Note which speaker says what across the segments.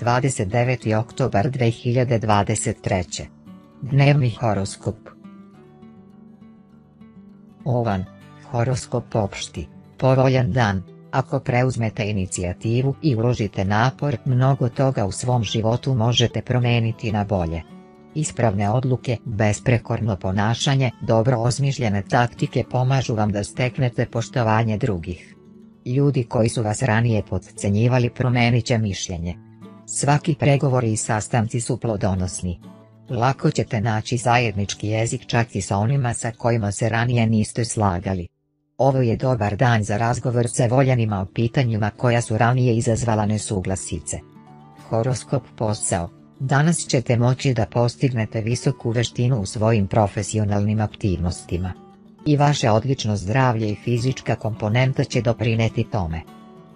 Speaker 1: 29. oktobar 2023. Dnevni horoskop. Ovan, horoskop opšti, povoljan dan, ako preuzmete inicijativu i uložite napor, mnogo toga u svom životu možete promijeniti na bolje. Ispravne odluke, besprekorno ponašanje, dobro osmišljene taktike pomažu vam da steknete poštovanje drugih. Ljudi koji su vas ranije podcenjivali promenit će mišljenje. Svaki pregovori i sastanci su plodonosni. Lako ćete naći zajednički jezik čak i sa onima sa kojima se ranije niste slagali. Ovo je dobar dan za razgovor sa voljanima o pitanjima koja su ranije izazvala nesuglasice. Horoskop posao Danas ćete moći da postignete visoku veštinu u svojim profesionalnim aktivnostima. I vaše odlično zdravlje i fizička komponenta će doprineti tome.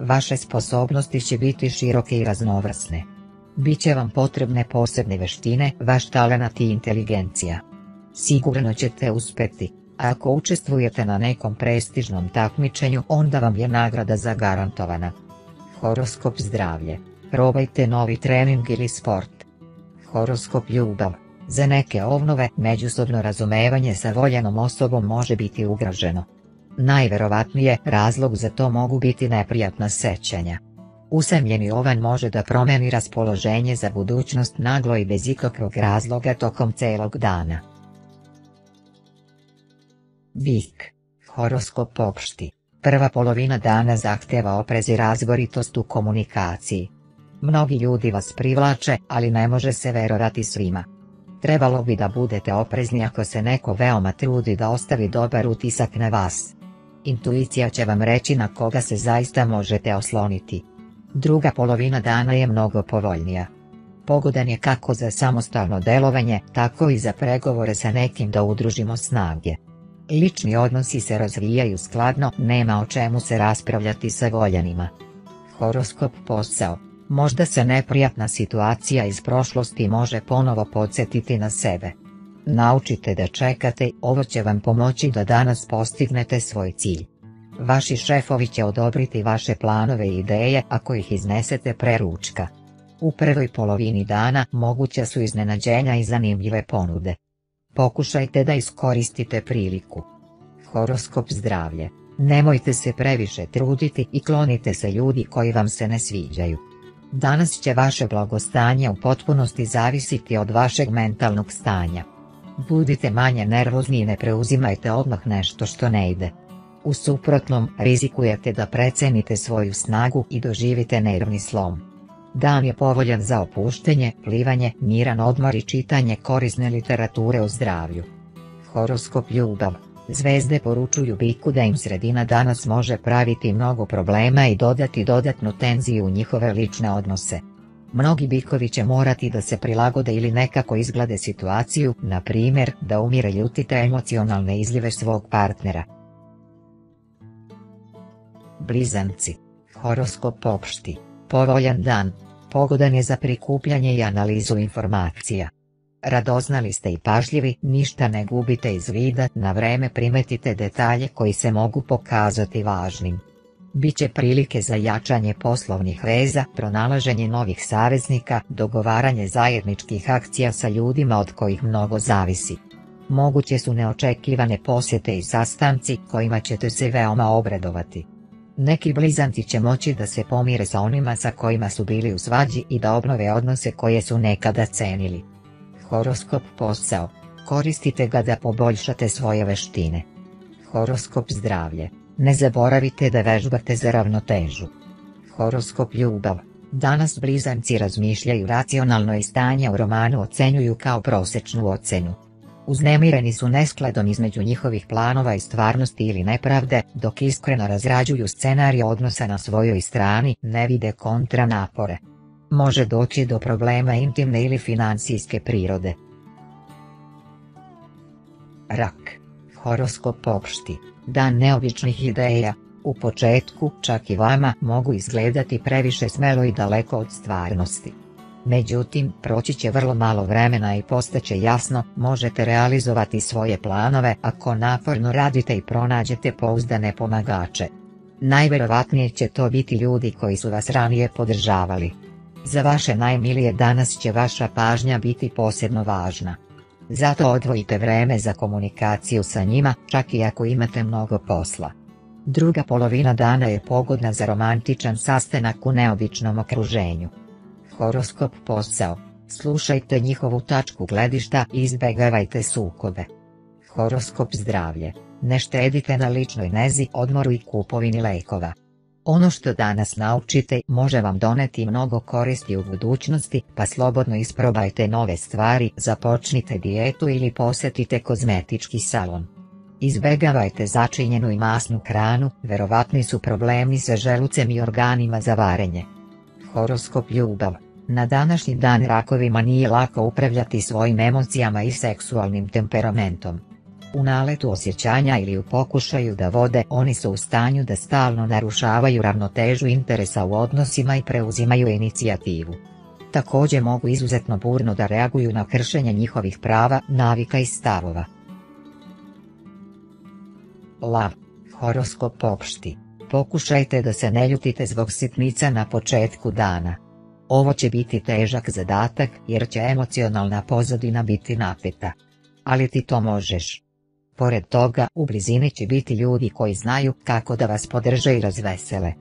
Speaker 1: Vaše sposobnosti će biti široke i raznovrsne. Biće vam potrebne posebne veštine, vaš talenat i inteligencija. Sigurno ćete uspeti, a ako učestvujete na nekom prestižnom takmičenju onda vam je nagrada zagarantovana. Horoskop zdravlje. Probajte novi trening ili sport. Horoskop ljubav. Za neke ovnove međusobno razumevanje sa voljenom osobom može biti ugroženo. Najverovatnije razlog za to mogu biti neprijatna sećanja. Usamljeni ovan može da promeni raspoloženje za budućnost naglo i bez ikakvog razloga tokom celog dana. Vik. Horoskop opšti. Prva polovina dana zahteva oprez i razboritost u komunikaciji. Mnogi ljudi vas privlače, ali ne može se verovati svima. Trebalo bi da budete oprezni ako se neko veoma trudi da ostavi dobar utisak na vas. Intuicija će vam reći na koga se zaista možete osloniti. Druga polovina dana je mnogo povoljnija. Pogodan je kako za samostalno delovanje, tako i za pregovore sa nekim da udružimo snage. Lični odnosi se razvijaju skladno, nema o čemu se raspravljati sa voljanima. Horoskop posao Možda se neprijatna situacija iz prošlosti može ponovo podsjetiti na sebe. Naučite da čekate, ovo će vam pomoći da danas postignete svoj cilj. Vaši šefovi će odobriti vaše planove i ideje ako ih iznesete pre ručka. U prvoj polovini dana moguće su iznenađenja i zanimljive ponude. Pokušajte da iskoristite priliku. Horoskop zdravlje. Nemojte se previše truditi i klonite se ljudi koji vam se ne sviđaju. Danas će vaše blagostanje u potpunosti zavisiti od vašeg mentalnog stanja. Budite manje nervozni i ne preuzimajte odmah nešto što ne ide. U suprotnom rizikujete da precenite svoju snagu i doživite nervni slom. Dan je povoljan za opuštenje, plivanje, miran odmor i čitanje korisne literature o zdravlju. Horoskop ljubav Zvezde poručuju biku da im sredina danas može praviti mnogo problema i dodati dodatnu tenziju u njihove lične odnose. Mnogi bikovi će morati da se prilagode ili nekako izglade situaciju, na primjer da umire ljutite emocionalne izlive svog partnera. Blizanci. Horoskop opšti. Povoljan dan. Pogodan je za prikupljanje i analizu informacija. Radoznali ste i pažljivi, ništa ne gubite iz vida, na vreme primetite detalje koji se mogu pokazati važnim. Biće prilike za jačanje poslovnih veza, pronalaženje novih saveznika, dogovaranje zajedničkih akcija sa ljudima od kojih mnogo zavisi. Moguće su neočekivane posjete i sastanci kojima ćete se veoma obradovati. Neki blizanci će moći da se pomire sa onima sa kojima su bili u svađi i da obnove odnose koje su nekada cenili. Horoskop posao. Koristite ga da poboljšate svoje veštine. Horoskop zdravlje. Ne zaboravite da vežbate za ravnotežu. Horoskop ljubav. Danas blizanci razmišljaju racionalno i stanje u romanu ocenjuju kao prosečnu ocenu. Uznemireni su neskladom između njihovih planova i stvarnosti ili nepravde, dok iskreno razrađuju scenarij odnosa na svojoj strani, ne vide kontra napore može doći do problema intimne ili financijske prirode. Rak. Horoskop opšti, dan neobičnih ideja, u početku čak i vama mogu izgledati previše smelo i daleko od stvarnosti. Međutim, proći će vrlo malo vremena i postaće jasno, možete realizovati svoje planove ako naporno radite i pronađete pouzdane pomagače. Najverovatnije će to biti ljudi koji su vas ranije podržavali. Za vaše najmilije danas će vaša pažnja biti posebno važna. Zato odvojite vreme za komunikaciju sa njima, čak i ako imate mnogo posla. Druga polovina dana je pogodna za romantičan sastanak u neobičnom okruženju. Horoskop posao. Slušajte njihovu tačku gledišta i izbegavajte sukobe. Horoskop zdravlje. Ne štedite na ličnoj nezi, odmoru i kupovini lekova. Ono što danas naučite može vam doneti mnogo koristi u budućnosti, pa slobodno isprobajte nove stvari, započnite dijetu ili posjetite kozmetički salon. Izbegavajte začinjenu i masnu hranu, verovatni su problemi sa želucem i organima za varenje. Horoskop ljubav Na današnji dan rakovima nije lako upravljati svojim emocijama i seksualnim temperamentom. U naletu osjećanja ili u pokušaju da vode oni su u stanju da stalno narušavaju ravnotežu interesa u odnosima i preuzimaju inicijativu. Također mogu izuzetno burno da reaguju na kršenje njihovih prava, navika i stavova. Lav. Horoskop opšti. Pokušajte da se ne ljutite zbog sitnica na početku dana. Ovo će biti težak zadatak jer će emocionalna pozadina biti napeta. Ali ti to možeš. Pored toga, u blizini će biti ljudi koji znaju kako da vas podrže i razvesele.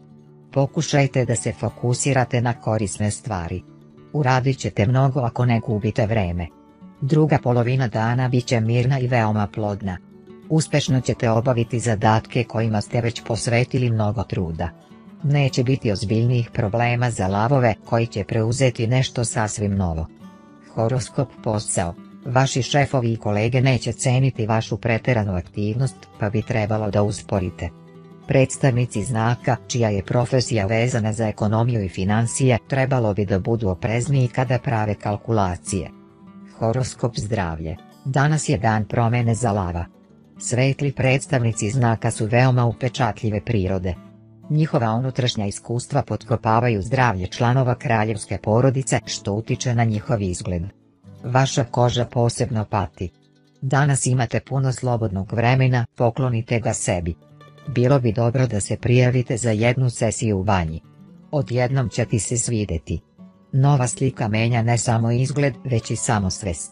Speaker 1: Pokušajte da se fokusirate na korisne stvari. Uradit ćete mnogo ako ne gubite vreme. Druga polovina dana bit će mirna i veoma plodna. Uspešno ćete obaviti zadatke kojima ste već posvetili mnogo truda. Neće biti ozbiljnijih problema za lavove koji će preuzeti nešto sasvim novo. Horoskop posao Vaši šefovi i kolege neće ceniti vašu preteranu aktivnost, pa bi trebalo da usporite. Predstavnici znaka, čija je profesija vezana za ekonomiju i financije, trebalo bi da budu oprezniji kada prave kalkulacije. Horoskop zdravlje. Danas je dan promene za lava. Svetli predstavnici znaka su veoma upečatljive prirode. Njihova unutrašnja iskustva potkopavaju zdravlje članova kraljevske porodice što utiče na njihov izgled. Vaša koža posebno pati. Danas imate puno slobodnog vremena, poklonite ga sebi. Bilo bi dobro da se prijavite za jednu sesiju u banji. Odjednom će ti se svideti. Nova slika menja ne samo izgled, već i samosvest.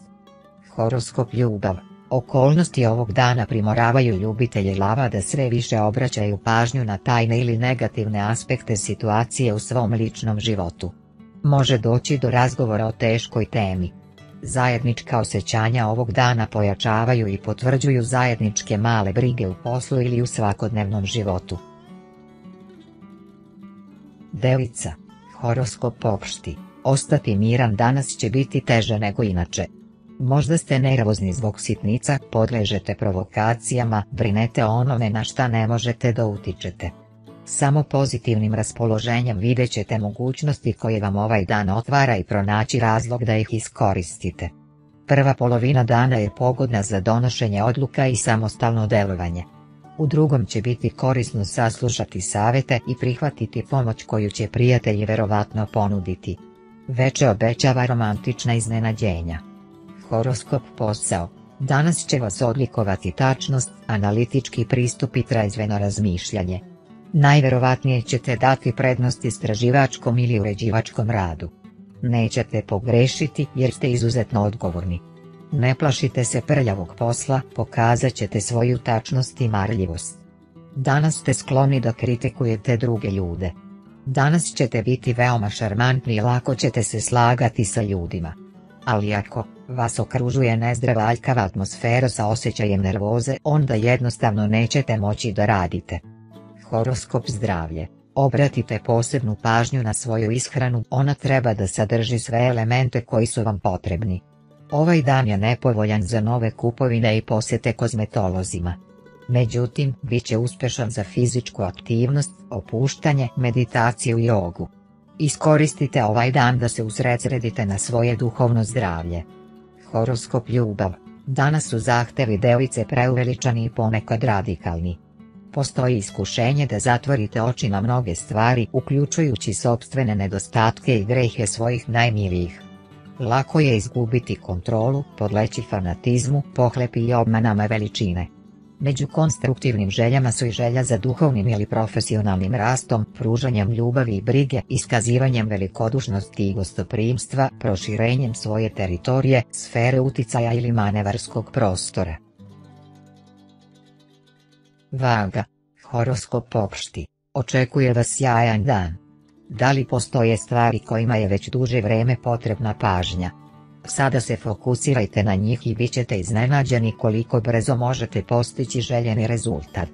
Speaker 1: Horoskop ljubav. Okolnosti ovog dana primoravaju ljubitelje lava da sve više obraćaju pažnju na tajne ili negativne aspekte situacije u svom ličnom životu. Može doći do razgovora o teškoj temi. Zajednička osjećanja ovog dana pojačavaju i potvrđuju zajedničke male brige u poslu ili u svakodnevnom životu. Devica. Horoskop opšti. Ostati miran danas će biti teže nego inače. Možda ste nervozni zbog sitnica, podležete provokacijama, brinete onome na šta ne možete da utičete. Samo pozitivnim raspoloženjem vidjet ćete mogućnosti koje vam ovaj dan otvara i pronaći razlog da ih iskoristite. Prva polovina dana je pogodna za donošenje odluka i samostalno delovanje. U drugom će biti korisno saslušati savete i prihvatiti pomoć koju će prijatelji verovatno ponuditi. Veče obećava romantična iznenađenja. Horoskop posao Danas će vas odlikovati tačnost, analitički pristup i trezveno razmišljanje najverovatnije ćete dati prednost istraživačkom ili uređivačkom radu. Nećete pogrešiti jer ste izuzetno odgovorni. Ne plašite se prljavog posla, pokazat ćete svoju tačnost i marljivost. Danas ste skloni da kritikujete druge ljude. Danas ćete biti veoma šarmantni i lako ćete se slagati sa ljudima. Ali ako vas okružuje nezdrava aljkava atmosfera sa osjećajem nervoze, onda jednostavno nećete moći da radite. Horoskop zdravlje. Obratite posebnu pažnju na svoju ishranu, ona treba da sadrži sve elemente koji su vam potrebni. Ovaj dan je nepovoljan za nove kupovine i posjete kozmetolozima. Međutim, bit će uspešan za fizičku aktivnost, opuštanje, meditaciju i jogu. Iskoristite ovaj dan da se usredsredite na svoje duhovno zdravlje. Horoskop ljubav. Danas su zahtevi device preuveličani i ponekad radikalni postoji iskušenje da zatvorite oči na mnoge stvari uključujući sobstvene nedostatke i grehe svojih najmilijih. Lako je izgubiti kontrolu, podleći fanatizmu, pohlepi i obmanama veličine. Među konstruktivnim željama su i želja za duhovnim ili profesionalnim rastom, pružanjem ljubavi i brige, iskazivanjem velikodušnosti i gostoprimstva, proširenjem svoje teritorije, sfere uticaja ili manevarskog prostora. Vaga. Horoskop opšti. Očekuje vas sjajan dan. Da li postoje stvari kojima je već duže vreme potrebna pažnja? Sada se fokusirajte na njih i bit ćete iznenađeni koliko brzo možete postići željeni rezultat.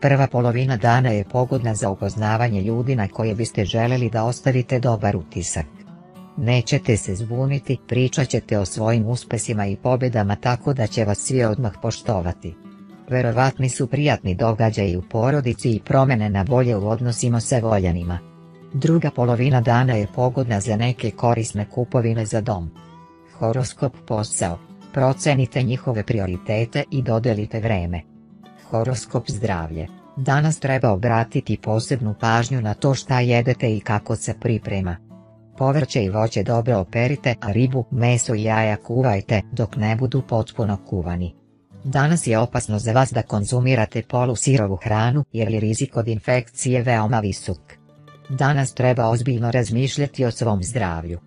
Speaker 1: Prva polovina dana je pogodna za upoznavanje ljudi na koje biste željeli da ostavite dobar utisak. Nećete se zbuniti, pričat ćete o svojim uspesima i pobjedama tako da će vas svi odmah poštovati. Verovatni su prijatni događaji u porodici i promjene na bolje u odnosima sa voljenima. Druga polovina dana je pogodna za neke korisne kupovine za dom. Horoskop posao. Procenite njihove prioritete i dodelite vreme. Horoskop zdravlje. Danas treba obratiti posebnu pažnju na to šta jedete i kako se priprema. Povrće i voće dobro operite, a ribu, meso i jaja kuvajte dok ne budu potpuno kuvani. Danas je opasno za vas da konzumirate polusirovu hranu jer je rizik od infekcije veoma visok. Danas treba ozbiljno razmišljati o svom zdravlju.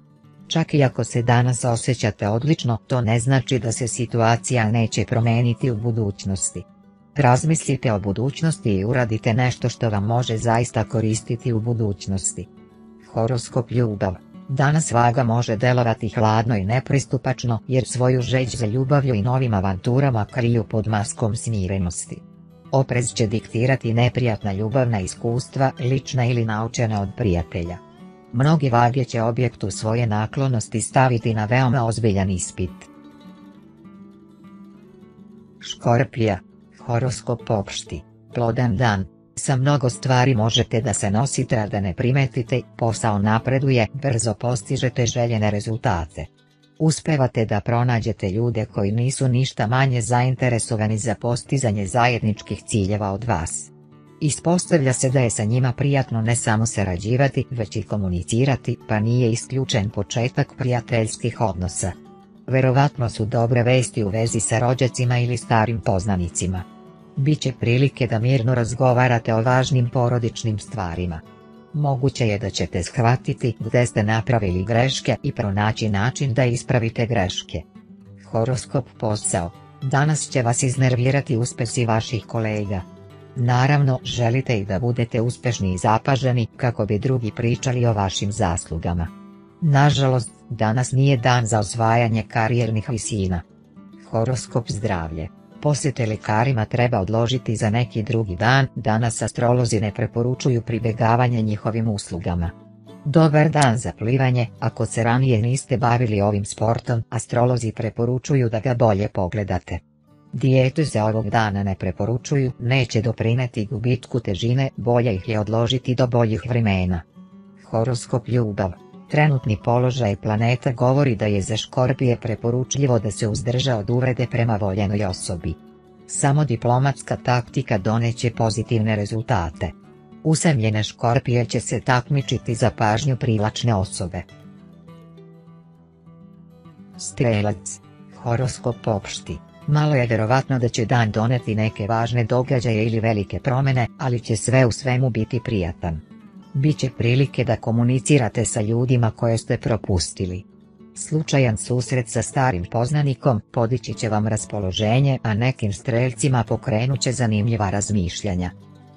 Speaker 1: Čak i ako se danas osjećate odlično, to ne znači da se situacija neće promeniti u budućnosti. Razmislite o budućnosti i uradite nešto što vam može zaista koristiti u budućnosti. Horoskop ljubav Danas vaga može delovati hladno i nepristupačno jer svoju žeć za ljubavlju i novim avanturama kriju pod maskom smirenosti. Oprez će diktirati neprijatna ljubavna iskustva, lična ili naučena od prijatelja. Mnogi vage će objektu svoje naklonosti staviti na veoma ozbiljan ispit. Škorpija. Horoskop opšti. Plodan dan. Sa mnogo stvari možete da se nosite a da ne primetite, posao napreduje, brzo postižete željene rezultate. Uspevate da pronađete ljude koji nisu ništa manje zainteresovani za postizanje zajedničkih ciljeva od vas. Ispostavlja se da je sa njima prijatno ne samo sarađivati, već i komunicirati, pa nije isključen početak prijateljskih odnosa. Verovatno su dobre vesti u vezi sa rođacima ili starim poznanicima. Biće prilike da mirno razgovarate o važnim porodičnim stvarima. Moguće je da ćete shvatiti gdje ste napravili greške i pronaći način da ispravite greške. Horoskop posao. Danas će vas iznervirati uspesi vaših kolega. Naravno, želite i da budete uspješni i zapaženi kako bi drugi pričali o vašim zaslugama. Nažalost, danas nije dan za osvajanje karijernih visina. Horoskop zdravlje Posjete lekarima treba odložiti za neki drugi dan, danas astrolozi ne preporučuju pribjegavanje njihovim uslugama. Dobar dan za plivanje, ako se ranije niste bavili ovim sportom, astrolozi preporučuju da ga bolje pogledate. Dijetu za ovog dana ne preporučuju, neće doprineti gubitku težine, bolje ih je odložiti do boljih vremena. Horoskop ljubav Trenutni položaj planeta govori da je za škorpije preporučljivo da se uzdrža od uvrede prema voljenoj osobi. Samo diplomatska taktika doneće pozitivne rezultate. Usemljene škorpije će se takmičiti za pažnju privlačne osobe. Strelac. Horoskop opšti. Malo je vjerovatno da će dan doneti neke važne događaje ili velike promjene, ali će sve u svemu biti prijatan. Biće prilike da komunicirate sa ljudima koje ste propustili. Slučajan susret sa starim poznanikom podići će vam raspoloženje, a nekim strelcima pokrenut će zanimljiva razmišljanja.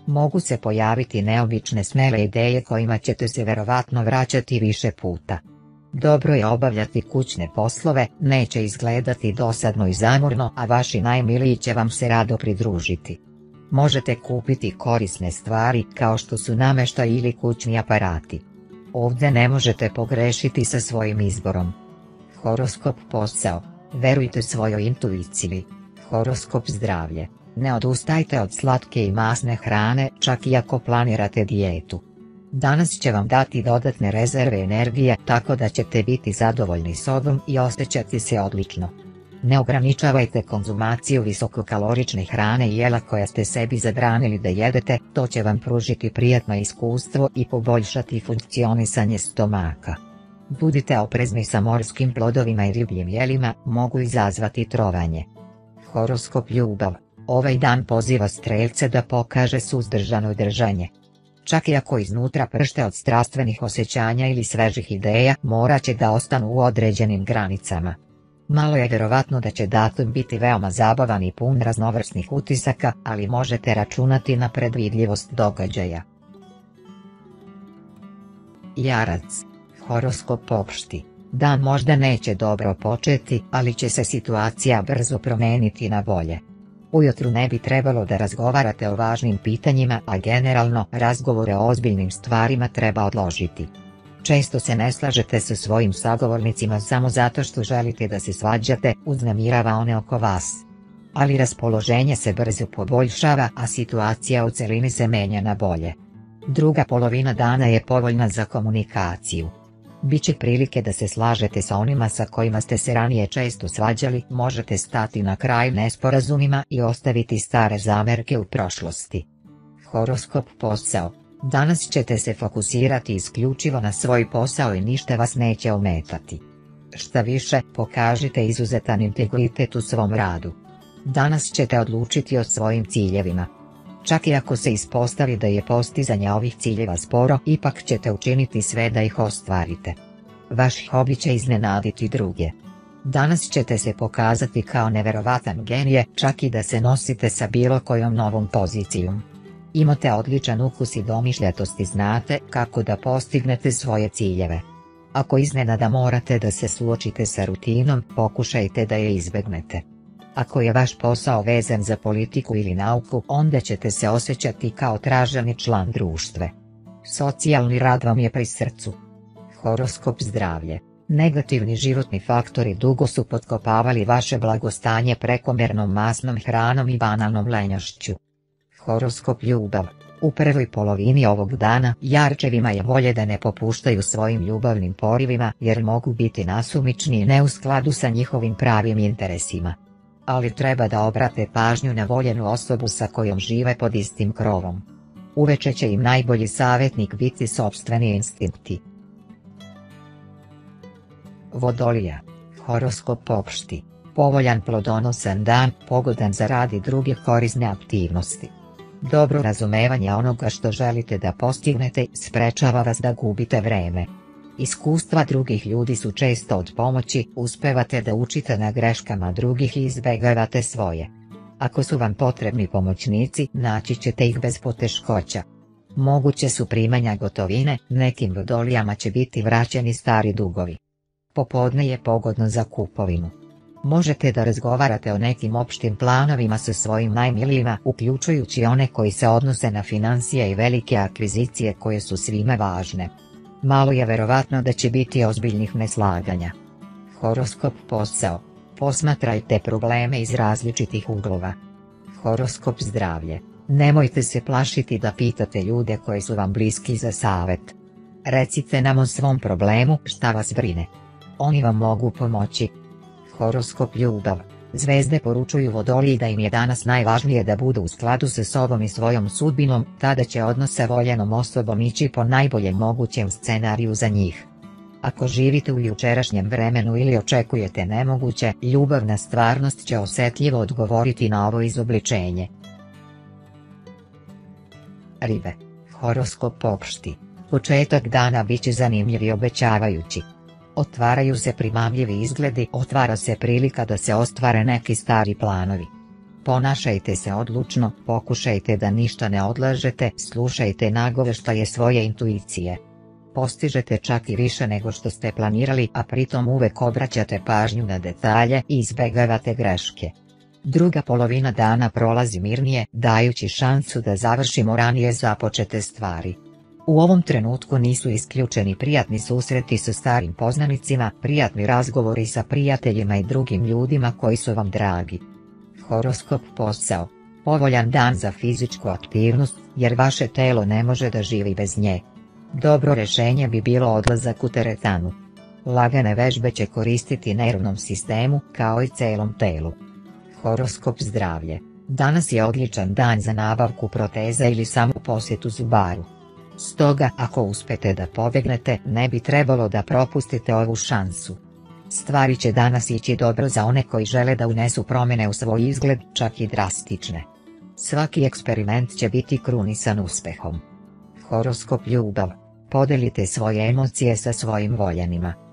Speaker 1: Mogu se pojaviti neobične smele ideje kojima ćete se verovatno vraćati više puta. Dobro je obavljati kućne poslove, neće izgledati dosadno i zamorno, a vaši najmiliji će vam se rado pridružiti. Možete kupiti korisne stvari kao što su namještaj ili kućni aparati. Ovdje ne možete pogrešiti sa svojim izborom. Horoskop posao. Verujte svojoj intuiciji. Horoskop zdravlje. Ne odustajte od slatke i masne hrane čak i ako planirate dijetu. Danas će vam dati dodatne rezerve energije tako da ćete biti zadovoljni sobom i osjećati se odlično. Ne ograničavajte konzumaciju visokokalorične hrane i jela koja ste sebi zabranili da jedete, to će vam pružiti prijatno iskustvo i poboljšati funkcionisanje stomaka. Budite oprezni sa morskim plodovima i ribljim jelima, mogu izazvati trovanje. Horoskop ljubav. Ovaj dan poziva strelce da pokaže suzdržano držanje. Čak i ako iznutra pršte od strastvenih osjećanja ili svežih ideja, morat će da ostanu u određenim granicama. Malo je vjerovatno da će datum biti veoma zabavan i pun raznovrsnih utisaka, ali možete računati na predvidljivost događaja. Jarac. Horoskop opšti. Dan možda neće dobro početi, ali će se situacija brzo promeniti na bolje. Ujutru ne bi trebalo da razgovarate o važnim pitanjima, a generalno razgovore o ozbiljnim stvarima treba odložiti. Često se ne slažete sa svojim sagovornicima samo zato što želite da se svađate, uznemirava one oko vas. Ali raspoloženje se brzo poboljšava, a situacija u celini se menja na bolje. Druga polovina dana je povoljna za komunikaciju. Biće prilike da se slažete sa onima sa kojima ste se ranije često svađali, možete stati na kraj nesporazumima i ostaviti stare zamerke u prošlosti. Horoskop posao Danas ćete se fokusirati isključivo na svoj posao i ništa vas neće ometati. Šta više, pokažite izuzetan integritet u svom radu. Danas ćete odlučiti o svojim ciljevima. Čak i ako se ispostavi da je postizanje ovih ciljeva sporo, ipak ćete učiniti sve da ih ostvarite. Vaš hobi će iznenaditi druge. Danas ćete se pokazati kao neverovatan genije, čak i da se nosite sa bilo kojom novom pozicijom. Imate odličan ukus i domišljatost i znate kako da postignete svoje ciljeve. Ako iznenada morate da se suočite sa rutinom, pokušajte da je izbegnete. Ako je vaš posao vezan za politiku ili nauku, onda ćete se osjećati kao traženi član društve. Socijalni rad vam je pri srcu. Horoskop zdravlje. Negativni životni faktori dugo su potkopavali vaše blagostanje prekomjernom masnom hranom i banalnom lenjošću. Horoskop ljubav. U prvoj polovini ovog dana jarčevima je volje da ne popuštaju svojim ljubavnim porivima jer mogu biti nasumični i ne u skladu sa njihovim pravim interesima. Ali treba da obrate pažnju na voljenu osobu sa kojom žive pod istim krovom. Uveče će im najbolji savjetnik biti sobstveni instinkti. Vodolija. Horoskop opšti. Povoljan plodonosan dan, pogodan za radi druge korisne aktivnosti. Dobro razumevanje onoga što želite da postignete sprečava vas da gubite vreme. Iskustva drugih ljudi su često od pomoći, uspevate da učite na greškama drugih i izbegavate svoje. Ako su vam potrebni pomoćnici, naći ćete ih bez poteškoća. Moguće su primanja gotovine, nekim vodolijama će biti vraćeni stari dugovi. Popodne je pogodno za kupovinu. Možete da razgovarate o nekim opštim planovima sa svojim najmilijima, uključujući one koji se odnose na financije i velike akvizicije koje su svime važne. Malo je verovatno da će biti ozbiljnih neslaganja. Horoskop posao. Posmatrajte probleme iz različitih uglova. Horoskop zdravlje. Nemojte se plašiti da pitate ljude koji su vam bliski za savet. Recite nam o svom problemu šta vas brine. Oni vam mogu pomoći, Horoskop ljubav. Zvezde poručuju vodoliji da im je danas najvažnije da budu u skladu sa sobom i svojom sudbinom, tada će odnos sa voljenom osobom ići po najboljem mogućem scenariju za njih. Ako živite u jučerašnjem vremenu ili očekujete nemoguće, ljubavna stvarnost će osjetljivo odgovoriti na ovo izobličenje. Ribe. Horoskop opšti. Početak dana bit će zanimljiv i obećavajući. Otvaraju se primamljivi izgledi, otvara se prilika da se ostvare neki stari planovi. Ponašajte se odlučno, pokušajte da ništa ne odlažete, slušajte nagoveštaje svoje intuicije. Postižete čak i više nego što ste planirali, a pritom uvek obraćate pažnju na detalje i izbegavate greške. Druga polovina dana prolazi mirnije, dajući šansu da završimo ranije započete stvari. U ovom trenutku nisu isključeni prijatni susreti sa starim poznanicima, prijatni razgovori sa prijateljima i drugim ljudima koji su vam dragi. Horoskop posao. Povoljan dan za fizičku aktivnost, jer vaše telo ne može da živi bez nje. Dobro rješenje bi bilo odlazak u teretanu. Lagane vežbe će koristiti nervnom sistemu, kao i celom telu. Horoskop zdravlje. Danas je odličan dan za nabavku proteza ili samo posjetu zubaru. Stoga ako uspete da pobjegnete ne bi trebalo da propustite ovu šansu. Stvari će danas ići dobro za one koji žele da unesu promjene u svoj izgled, čak i drastične. Svaki eksperiment će biti krunisan uspehom. Horoskop ljubav. Podelite svoje emocije sa svojim voljenima.